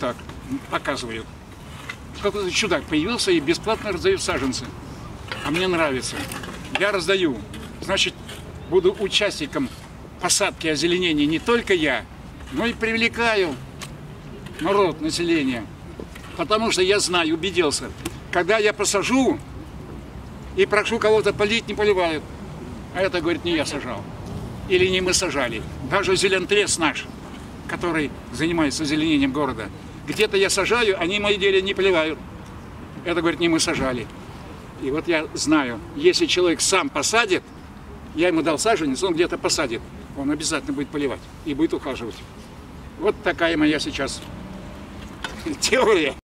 Так, показывают. Какой-то чудак появился и бесплатно раздает саженцы. А мне нравится. Я раздаю. Значит, буду участником посадки озеленения не только я, но и привлекаю народ, население. Потому что я знаю, убедился, когда я посажу и прошу кого-то полить, не поливают. А это, говорит, не я сажал. Или не мы сажали. Даже зелентрес наш, который занимается озеленением города. Где-то я сажаю, они мои деревья не поливают. Это, говорит, не мы сажали. И вот я знаю, если человек сам посадит, я ему дал саженец, он где-то посадит, он обязательно будет поливать и будет ухаживать. Вот такая моя сейчас теория.